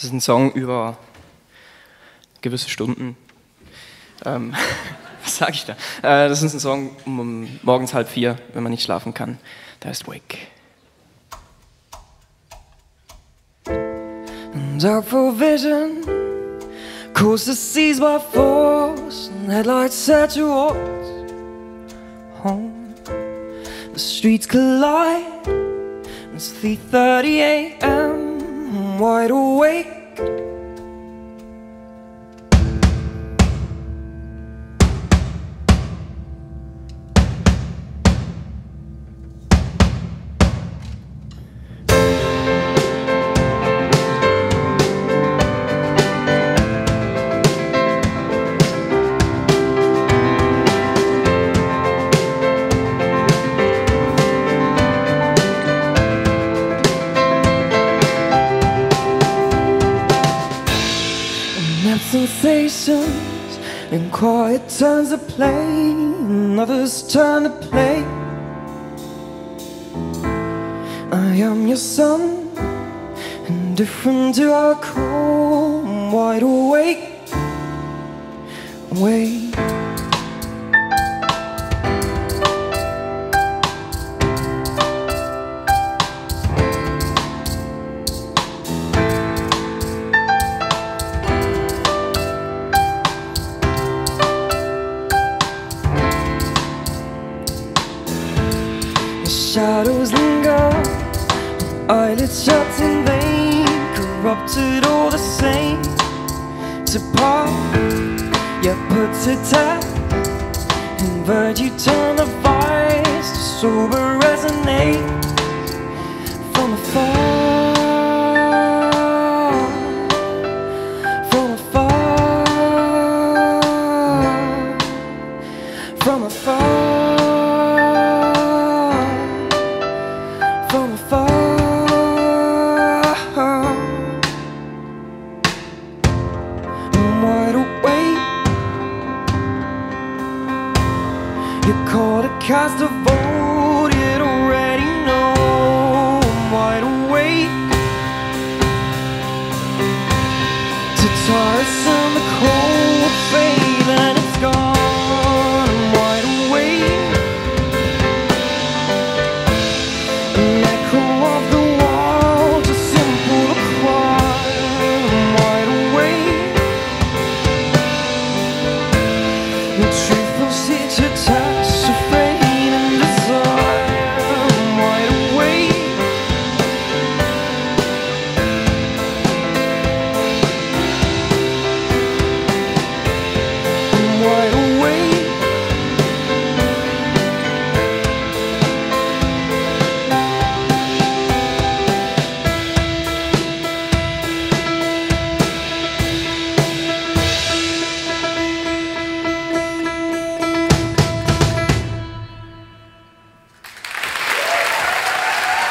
Das ist ein Song über gewisse Stunden. Ähm, was sage ich da? Äh, das ist ein Song um, um morgens halb vier, wenn man nicht schlafen kann. Der heißt Wake. Dark for vision, the seas by force, and headlights set towards home. The streets collide. It's 3:30 a.m. Wide awake. Sensations and quiet turns to play and others turn to play I am your son indifferent to our call I'm wide awake. Wait shadows linger. Eyelids shut in vain Corrupted all the same. To part Yet put to test Invert you turn the vice To sober resonate From afar from afar. I'm wide awake. You caught a cast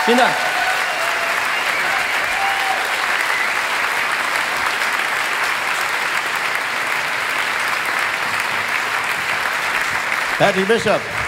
Vielen Dank. Patty Bishop.